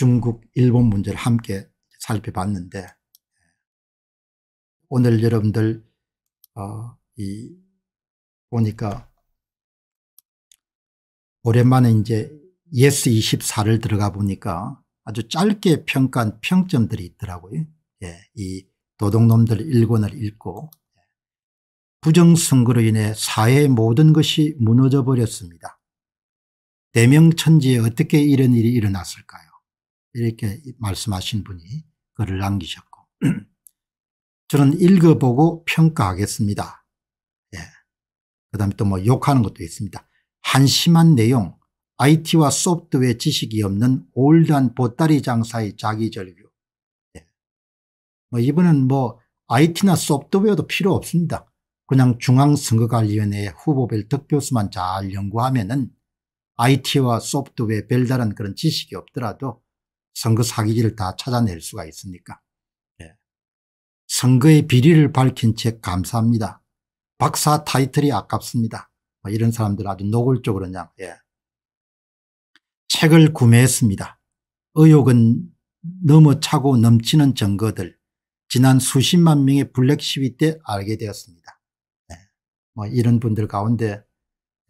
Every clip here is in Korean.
중국, 일본 문제를 함께 살펴봤는데 오늘 여러분들 어, 이 보니까 오랜만에 이제 예스 24를 들어가 보니까 아주 짧게 평가한 평점들이 있더라고요. 예, 이 도둑놈들 1권을 읽고 부정선거로 인해 사회의 모든 것이 무너져 버렸습니다. 대명천지에 어떻게 이런 일이 일어났을까요? 이렇게 말씀하신 분이 글을 남기셨고 저는 읽어보고 평가하겠습니다. 예. 그 다음에 또 뭐 욕하는 것도 있습니다. 한심한 내용 IT와 소프트웨어 지식이 없는 올드한 보따리 장사의 자기절규 예. 뭐 이번은 뭐 IT나 소프트웨어도 필요 없습니다. 그냥 중앙선거관리위원회 후보별 득표수만 잘 연구하면 은 IT와 소프트웨어 별다른 그런 지식이 없더라도 선거 사기지를 다 찾아낼 수가 있으니까. 예. 선거의 비리를 밝힌 책 감사합니다. 박사 타이틀이 아깝습니다. 뭐 이런 사람들 아주 노골적으로 그냥 예. 책을 구매했습니다. 의혹은 넘어차고 넘치는 증거들 지난 수십만 명의 블랙 시위 때 알게 되었습니다. 예. 뭐 이런 분들 가운데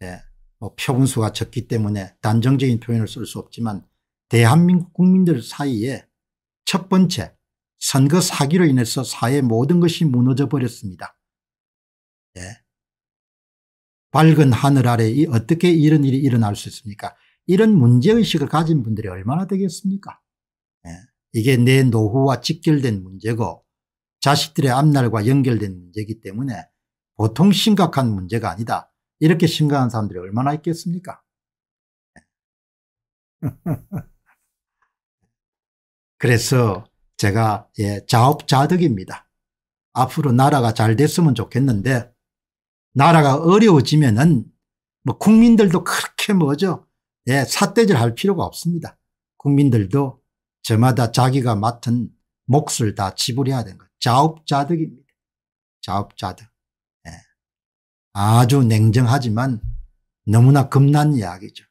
예. 뭐 표본수가 적기 때문에 단정적인 표현을 쓸 수 없지만 대한민국 국민들 사이에 첫 번째 선거 사기로 인해서 사회 모든 것이 무너져 버렸습니다. 예. 밝은 하늘 아래 어떻게 이런 일이 일어날 수 있습니까 이런 문제의식을 가진 분들이 얼마나 되겠습니까 예. 이게 내 노후와 직결된 문제고 자식들의 앞날과 연결된 문제이기 때문에 보통 심각한 문제가 아니다 이렇게 심각한 사람들이 얼마나 있겠습니까 예. 그래서 제가 예, 자업자득입니다. 앞으로 나라가 잘 됐으면 좋겠는데 나라가 어려워지면은 뭐 국민들도 그렇게 뭐죠. 예, 삿대질 할 필요가 없습니다. 국민들도 저마다 자기가 맡은 몫을 다 지불해야 되는 거 자업자득입니다. 자업자득. 예. 아주 냉정하지만 너무나 겁난 이야기죠.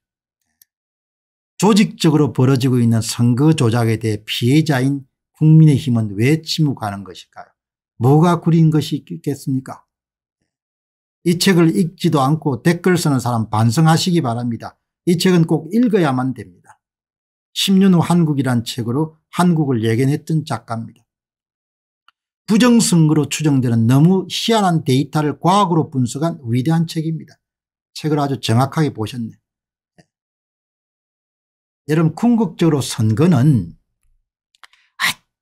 조직적으로 벌어지고 있는 선거 조작에 대해 피해자인 국민의힘은 왜 침묵하는 것일까요 뭐가 구린 것이 있겠습니까 이 책을 읽지도 않고 댓글 쓰는 사람 반성하시기 바랍니다. 이 책은 꼭 읽어야만 됩니다. 10년 후 한국이란 책으로 한국을 예견했던 작가입니다. 부정선거로 추정되는 너무 희한한 데이터를 과학으로 분석한 위대한 책입니다. 책을 아주 정확하게 보셨네. 여러분 궁극적으로 선거는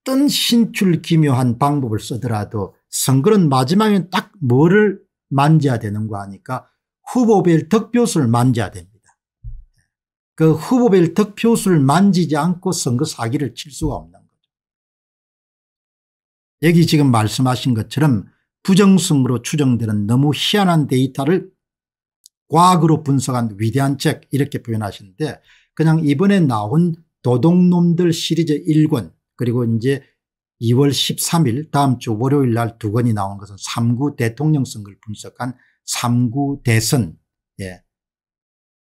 어떤 신출기묘한 방법을 쓰더라도 선거는 마지막에 딱 뭐를 만져야 되는 거 하니까 후보별 득표수를 만져야 됩니다. 그 후보별 득표수를 만지지 않고 선거 사기를 칠 수가 없는 거죠. 여기 지금 말씀하신 것처럼 부정선거로 추정되는 너무 희한한 데이터를 과학으로 분석한 위대한 책 이렇게 표현하시는데 그냥 이번에 나온 도둑놈들 시리즈 1권 그리고 이제 2월 13일 다음 주 월요일 날 두 권이 나온 것은 3구 대통령 선거를 분석한 3구 대선. 예.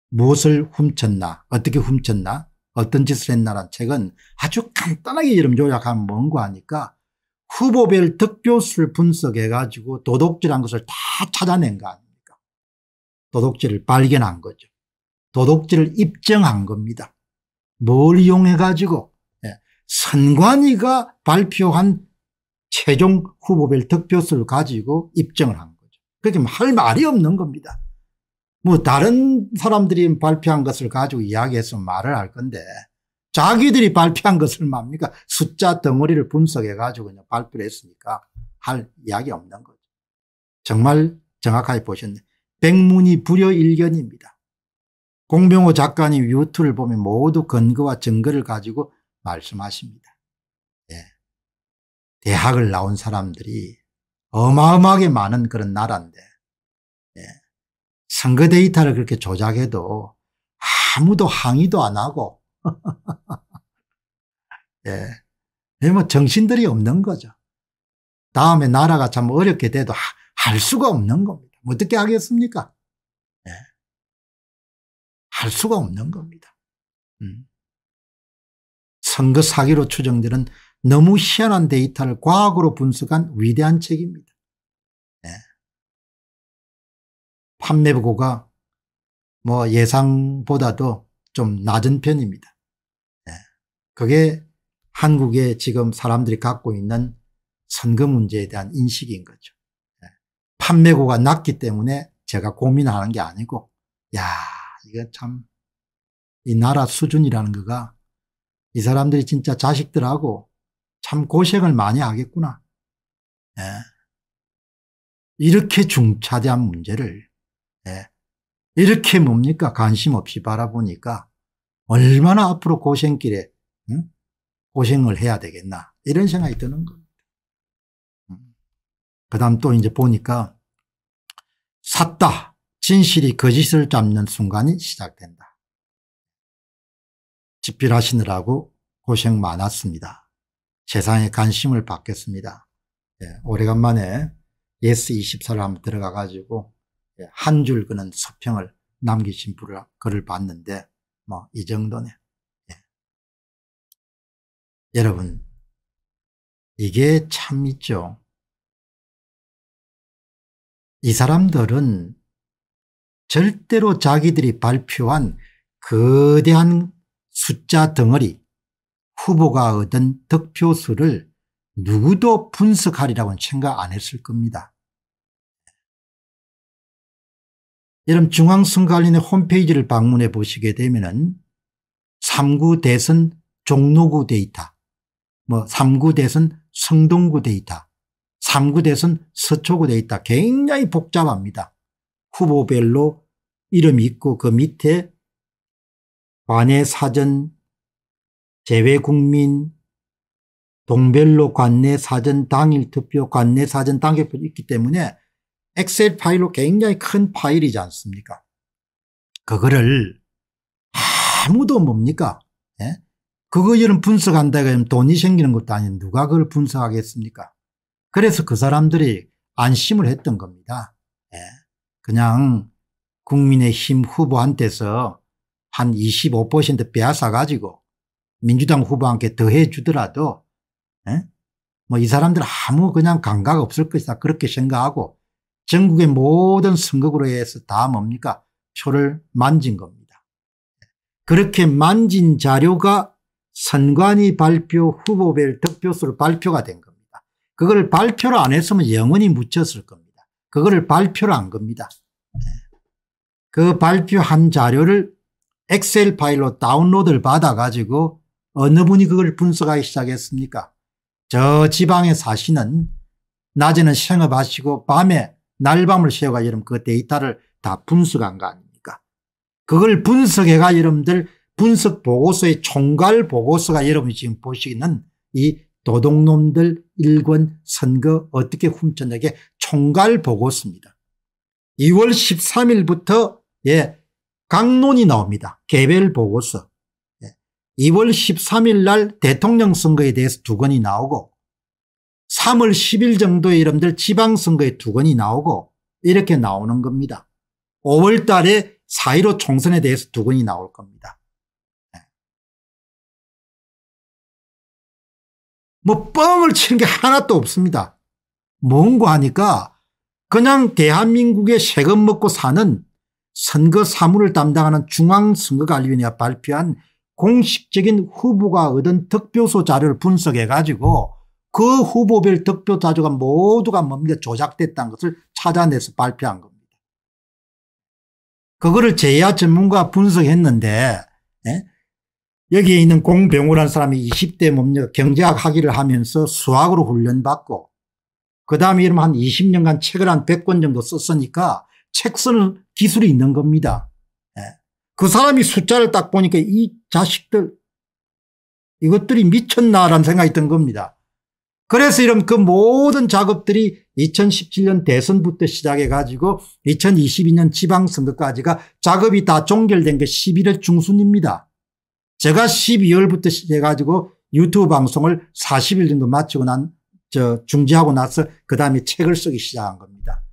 무엇을 훔쳤나 어떻게 훔쳤나 어떤 짓을 했나라는 책은 아주 간단하게 이름 조작하면 뭔가 하니까 후보별 득표수를 분석해 가지고 도둑질한 것을 다 찾아낸 거 아닙니까? 도둑질을 발견한 거죠 도둑질을 입증한 겁니다. 뭘 이용해 가지고 예, 선관위가 발표한 최종 후보별 득표수를 가지고 입증을 한 거죠. 그게 할 말이 없는 겁니다. 뭐 다른 사람들이 발표한 것을 가지고 이야기해서 말을 할 건데 자기들이 발표한 것을 뭡니까 숫자 덩어리를 분석해 가지고 그냥 발표를 했으니까 할 이야기 없는 거죠. 정말 정확하게 보셨네. 백문이 불여일견입니다. 공병호 작가님 유튜브를 보면 모두 근거와 증거를 가지고 말씀하십니다. 예. 대학을 나온 사람들이 어마어마하게 많은 그런 나라인데 예. 선거 데이터를 그렇게 조작해도 아무도 항의도 안 하고 예. 뭐 정신들이 없는 거죠. 다음에 나라가 참 어렵게 돼도 할 수가 없는 겁니다. 뭐 어떻게 하겠습니까? 예. 할 수가 없는 겁니다. 음. 선거 사기로 추정되는 너무 희한한 데이터를 과학으로 분석한 위대한 책입니다. 예. 판매고가 뭐 예상보다도 좀 낮은 편입니다. 예. 그게 한국의 지금 사람들이 갖고 있는 선거 문제에 대한 인식인 거죠. 예. 판매고가 낮기 때문에 제가 고민하는 게 아니고 야 이거 참이 나라 수준이라는 거가 이 사람들이 진짜 자식들하고 참 고생을 많이 하겠구나. 예. 이렇게 중차대한 문제를 예. 이렇게 뭡니까 관심 없이 바라보니까 얼마나 앞으로 고생길에 응? 고생을 해야 되겠나 이런 생각이 드는 겁니다. 그 다음 또 이제 보니까 샀다. 진실이 거짓을 잡는 순간이 시작된다. 집필하시느라고 고생 많았습니다. 세상에 관심을 받겠습니다. 예, 오래간만에 예스24를 한번 들어가 가지고 예, 한줄 그는 서평을 남기신 분을 글을 봤는데 뭐 이 정도네. 예. 여러분 이게 참 있죠. 이 사람들은 절대로 자기들이 발표한 거대한 숫자 덩어리 후보가 얻은 득표수를 누구도 분석하리라고는 생각 안 했을 겁니다. 여러분 중앙선거관리의 홈페이지를 방문해 보시게 되면 3구 대선 종로구 데이터 뭐 3구 대선 성동구 데이터 3구 대선 서초구 데이터 굉장히 복잡합니다. 후보별로 이름이 있고 그 밑에 관내 사전 재외국민 동별로 관내 사전 당일 투표 관내 사전 당일표 있기 때문에 엑셀 파일로 굉장히 큰 파일이지 않습니까? 그거를 아무도 뭡니까? 예? 그거 이런 분석한다가 하 돈이 생기는 것도 아닌 누가 그걸 분석하겠습니까? 그래서 그 사람들이 안심을 했던 겁니다. 예. 그냥 국민의힘 후보한테서 한 25% 빼앗아 가지고 민주당 후보한테 더해 주더라도 예? 뭐이 사람들 아무 그냥 감각 없을 것이다 그렇게 생각하고 전국의 모든 선거구로 해서 다 뭡니까 표를 만진 겁니다. 그렇게 만진 자료가 선관위 발표 후보별 득표수를 발표가 된 겁니다. 그걸 발표를 안 했으면 영원히 묻혔을 겁니다. 그거를 발표를 한 겁니다. 그 발표한 자료를 엑셀 파일로 다운로드를 받아 가지고 어느 분이 그걸 분석하기 시작했습니까 저 지방에 사시는 낮에는 생업하시고 밤에 날밤을 새워가 여러분 그 데이터를 다 분석한 거 아닙니까 그걸 분석해가 여러분들 분석 보고서의 총괄 보고서가 여러분이 지금 보시는 이 도둑놈들 일권 선거 어떻게 훔쳤냐게 총괄 보고서입니다. 2월 13일부터 예 강론이 나옵니다. 개별 보고서. 2월 13일 날 대통령 선거에 대해서 두 건이 나오고 3월 10일 정도에 여러분들 지방선거에 두 건이 나오고 이렇게 나오는 겁니다. 5월 달에 4.15 총선에 대해서 두 건이 나올 겁니다. 네. 뭐 뻥을 치는 게 하나도 없습니다. 뭔가 하니까 그냥 대한민국의 세금 먹고 사는 선거 사무를 담당하는 중앙선거관리위원회가 발표한 공식적인 후보가 얻은 득표소 자료를 분석해 가지고 그 후보별 득표 자료가 모두가 뭡니까 조작됐다는 것을 찾아내서 발표한 겁니다. 그거를 제야 전문가 분석했는데 예? 여기에 있는 공병우라는 사람이 20대 뭡니까 경제학 학위를 하면서 수학으로 훈련받고 그 다음에 이러면 한 20년간 책을 한 100권 정도 썼으니까 책 쓰는 기술이 있는 겁니다. 그 사람이 숫자를 딱 보니까 이 자식들 이것들이 미쳤나라는 생각이 든 겁니다. 그래서 이런 그 모든 작업들이 2017년 대선부터 시작해 가지고 2022년 지방선거까지가 작업이 다 종결된 게 11월 중순입니다. 제가 12월부터 시작해 가지고 유튜브 방송을 40일 정도 마치고 난, 저, 중지하고 나서 그 다음에 책을 쓰기 시작한 겁니다.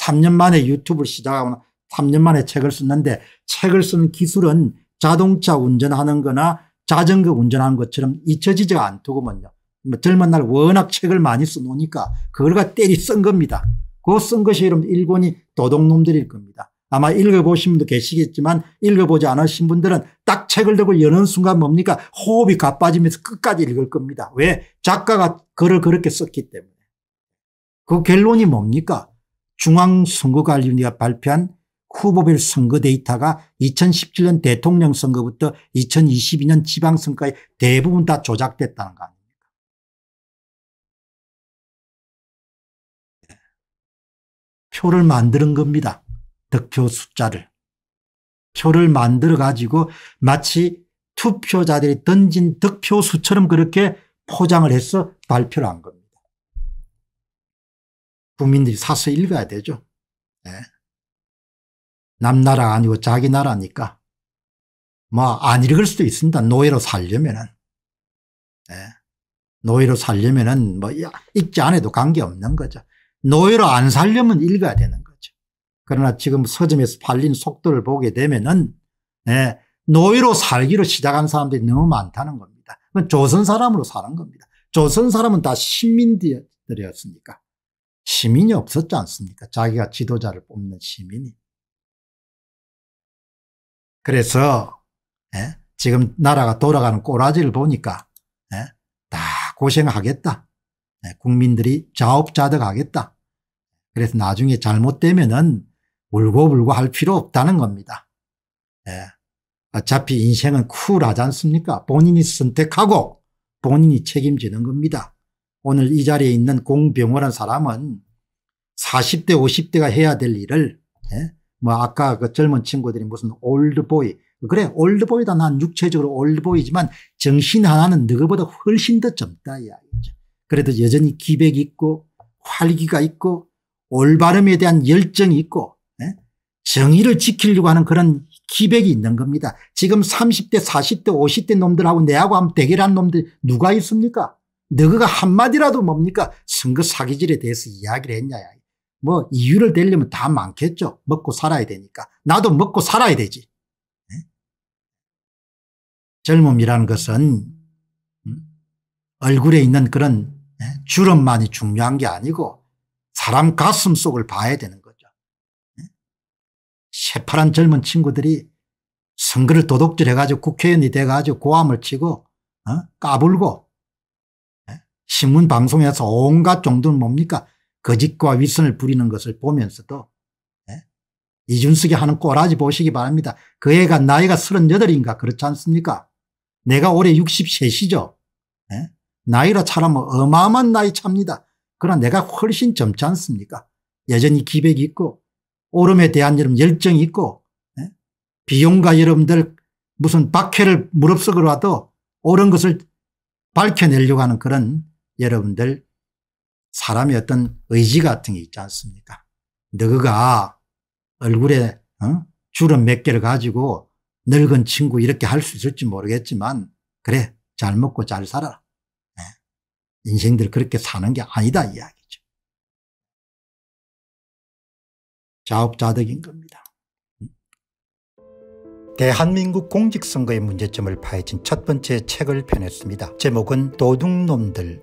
3년 만에 유튜브를 시작하고 3년 만에 책을 썼는데 책을 쓰는 기술은 자동차 운전하는 거나 자전거 운전하는 것처럼 잊혀지지가 않더구먼요. 뭐 젊은 날 워낙 책을 많이 써놓으니까 그걸 가 때리 쓴 겁니다. 그 쓴 것이 여러분 일본이 도둑놈들일 겁니다. 아마 읽어보신 분도 계시겠지만 읽어보지 않으신 분들은 딱 책을 들고 여는 순간 뭡니까 호흡이 가빠지면서 끝까지 읽을 겁니다. 왜? 작가가 글을 그렇게 썼기 때문에. 그 결론이 뭡니까? 중앙선거관리위원회가 발표한 후보별 선거 데이터가 2017년 대통령 선거부터 2022년 지방선거에 대부분 다 조작됐다는 거 아닙니까? 표를 만드는 겁니다. 득표 숫자를. 표를 만들어 가지고 마치 투표자들이 던진 득표 수처럼 그렇게 포장을 해서 발표를 한 겁니다. 국민들이 사서 읽어야 되죠. 네. 남나라 아니고 자기 나라니까 뭐 안 읽을 수도 있습니다. 노예로 살려면은. 네. 노예로 살려면은 뭐 읽지 않아도 관계없는 거죠. 노예로 안 살려면 읽어야 되는 거죠. 그러나 지금 서점에서 팔린 속도를 보게 되면은 네. 노예로 살기로 시작한 사람들이 너무 많다는 겁니다. 조선 사람으로 사는 겁니다. 조선 사람은 다 시민들이었으니까. 시민이 없었지 않습니까? 자기가 지도자를 뽑는 시민이. 그래서 예? 지금 나라가 돌아가는 꼬라지를 보니까 예? 다 고생하겠다. 예? 국민들이 자업자득하겠다. 그래서 나중에 잘못되면은 울고불고 할 필요 없다는 겁니다. 예. 어차피 인생은 쿨하지 않습니까? 본인이 선택하고 본인이 책임지는 겁니다. 오늘 이 자리에 있는 공병호란 사람은 40대 50대가 해야 될 일을 예? 뭐 아까 그 젊은 친구들이 무슨 올드보이 그래 올드보이다 난 육체적으로 올드보이지만 정신 하나는 너희보다 훨씬 더 젊다 이야기죠. 그래도 여전히 기백이 있고 활기가 있고 올바름에 대한 열정이 있고 예? 정의를 지키려고 하는 그런 기백이 있는 겁니다. 지금 30대 40대 50대 놈들하고 내하고 한번 대결한 놈들 누가 있습니까 너가 한마디라도 뭡니까 선거 사기질에 대해서 이야기를 했냐 뭐 이유를 대려면 다 많겠죠. 먹고 살아야 되니까. 나도 먹고 살아야 되지. 네? 젊음이라는 것은 음? 얼굴에 있는 그런 네? 주름만이 중요한 게 아니고 사람 가슴 속을 봐야 되는 거죠. 네? 새파란 젊은 친구들이 선거를 도둑질 해가지고 국회의원이 돼가지고 고함을 치고 어? 까불고 신문 방송에서 온갖 정도는 뭡니까 거짓과 위선을 부리는 것을 보면서도 예? 이준석이 하는 꼬라지 보시기 바랍니다. 그 애가 나이가 38인가 그렇지 않습니까 내가 올해 63시죠. 예? 나이로 차라면 어마어마한 나이 차입니다. 그러나 내가 훨씬 젊지 않습니까 여전히 기백이 있고 오름에 대한 여러분 열정이 있고 예? 비용가 여러분들 무슨 박해를 무릅쓰고라도 옳은 것을 밝혀내려고 하는 그런 여러분들 사람의 어떤 의지 같은 게 있지 않습니까 너가 얼굴에 어? 주름 몇 개를 가지고 늙은 친구 이렇게 할 수 있을지 모르겠지만 그래 잘 먹고 잘 살아라 네. 인생들 그렇게 사는 게 아니다 이야기죠 자업자득인 겁니다 대한민국 공직선거의 문제점을 파헤친 첫 번째 책을 펴냈습니다. 제목은 도둑놈들